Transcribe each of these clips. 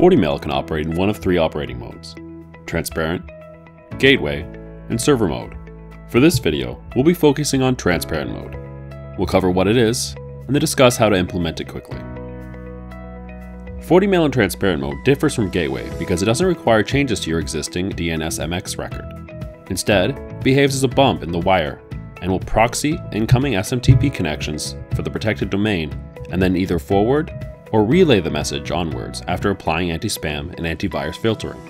FortiMail can operate in one of three operating modes transparent, gateway, and server mode. For this video, we'll be focusing on transparent mode. We'll cover what it is, and then discuss how to implement it quickly. FortiMail in transparent mode differs from gateway because it doesn't require changes to your existing DNSMX record. Instead, it behaves as a bump in the wire and will proxy incoming SMTP connections for the protected domain and then either forward or relay the message onwards after applying anti-spam and antivirus filtering.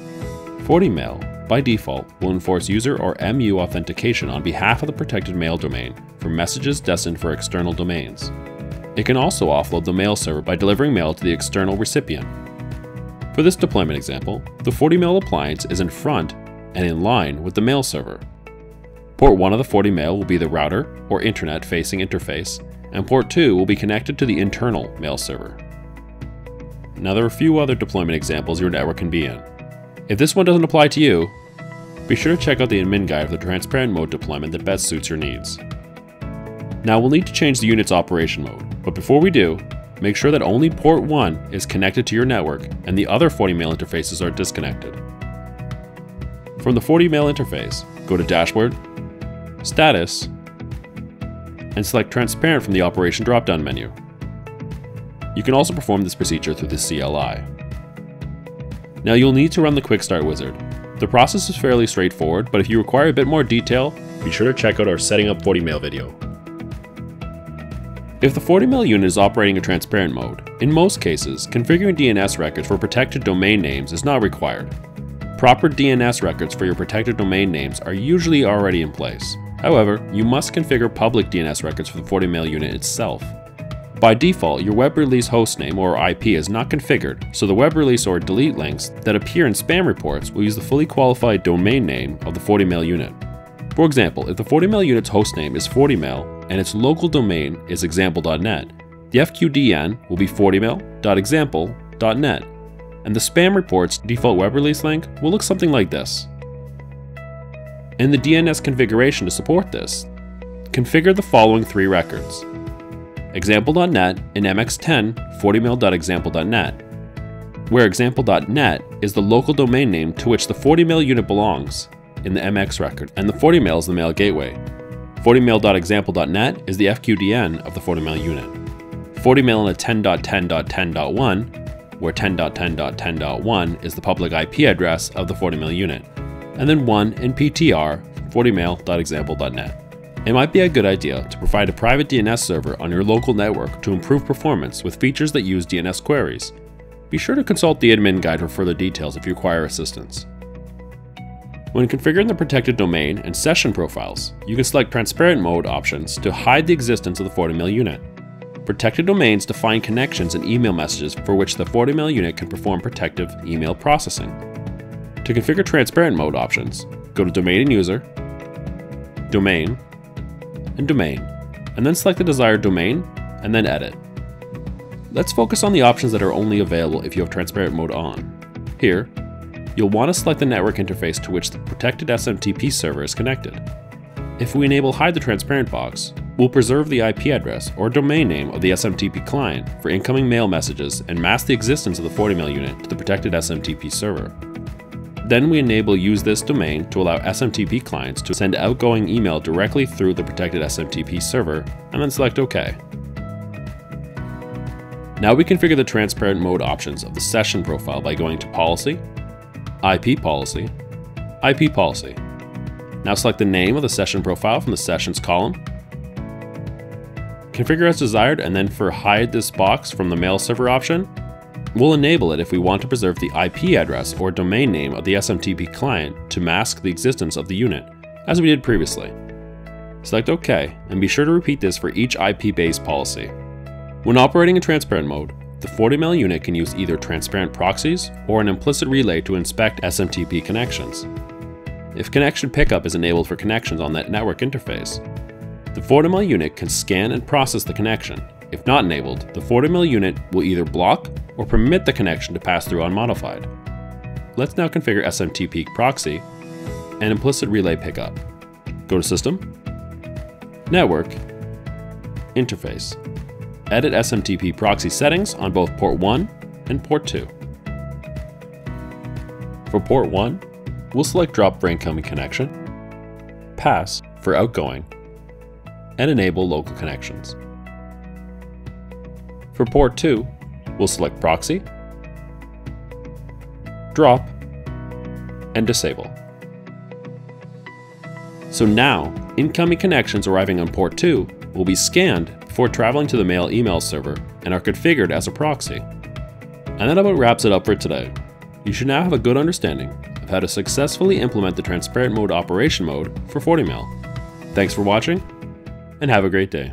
FortiMail, by default, will enforce user or MU authentication on behalf of the protected mail domain for messages destined for external domains. It can also offload the mail server by delivering mail to the external recipient. For this deployment example, the FortiMail appliance is in front and in line with the mail server. Port 1 of the FortiMail will be the router or internet facing interface, and port 2 will be connected to the internal mail server. Now there are a few other deployment examples your network can be in. If this one doesn't apply to you, be sure to check out the admin guide for the transparent mode deployment that best suits your needs. Now we'll need to change the unit's operation mode, but before we do, make sure that only port 1 is connected to your network and the other FortiMail interfaces are disconnected. From the FortiMail interface, go to Dashboard, Status, and select Transparent from the Operation drop-down menu. You can also perform this procedure through the CLI. Now you'll need to run the Quick Start wizard. The process is fairly straightforward, but if you require a bit more detail, be sure to check out our Setting Up FortiMail video. If the FortiMail unit is operating in transparent mode, in most cases, configuring DNS records for protected domain names is not required. Proper DNS records for your protected domain names are usually already in place. However, you must configure public DNS records for the FortiMail unit itself. By default, your web release hostname or IP is not configured, so the web release or delete links that appear in spam reports will use the fully qualified domain name of the FortiMail unit. For example, if the FortiMail unit's hostname is fortimail and its local domain is example.net, the FQDN will be fortimail.example.net, and the spam report's default web release link will look something like this. In the DNS configuration to support this, configure the following three records example.net and mx10 fortimail.example.net, where example.net is the local domain name to which the FortiMail unit belongs in the MX record, and the FortiMail is the mail gateway. FortiMail.example.net is the FQDN of the FortiMail unit. FortiMail in a 10.10.10.1, where 10.10.10.1 is the public IP address of the FortiMail unit, and then 1 in PTR, FortiMail.example.net. It might be a good idea to provide a private DNS server on your local network to improve performance with features that use DNS queries. Be sure to consult the admin guide for further details if you require assistance. When configuring the protected domain and session profiles, you can select transparent mode options to hide the existence of the FortiMail unit. Protected domains define connections and email messages for which the FortiMail unit can perform protective email processing. To configure transparent mode options, go to Domain and User, Domain, and Domain, and then select the desired domain, and then Edit. Let's focus on the options that are only available if you have transparent mode on. Here, you'll want to select the network interface to which the protected SMTP server is connected. If we enable Hide the Transparent box, we'll preserve the IP address or domain name of the SMTP client for incoming mail messages and mask the existence of the FortiMail unit to the protected SMTP server. Then we enable use this domain to allow SMTP clients to send outgoing email directly through the protected SMTP server, and then select OK. Now we configure the transparent mode options of the session profile by going to Policy, IP Policy, IP Policy. Now select the name of the session profile from the Sessions column. Configure as desired and then for Hide this box from the mail server option, We'll enable it if we want to preserve the IP address or domain name of the SMTP client to mask the existence of the unit, as we did previously. Select OK, and be sure to repeat this for each IP-based policy. When operating in transparent mode, the FortiMail unit can use either transparent proxies or an implicit relay to inspect SMTP connections. If connection pickup is enabled for connections on that network interface, the FortiMail unit can scan and process the connection if not enabled, the FortiMail unit will either block or permit the connection to pass through unmodified. Let's now configure SMTP proxy and implicit relay pickup. Go to System, Network, Interface. Edit SMTP proxy settings on both port 1 and port 2. For port 1, we'll select drop for incoming connection, pass for outgoing, and enable local connections. For port 2, we'll select proxy, drop, and disable. So now, incoming connections arriving on port 2 will be scanned before traveling to the mail email server and are configured as a proxy. And that about wraps it up for today. You should now have a good understanding of how to successfully implement the transparent mode operation mode for FortiMail. Thanks for watching, and have a great day.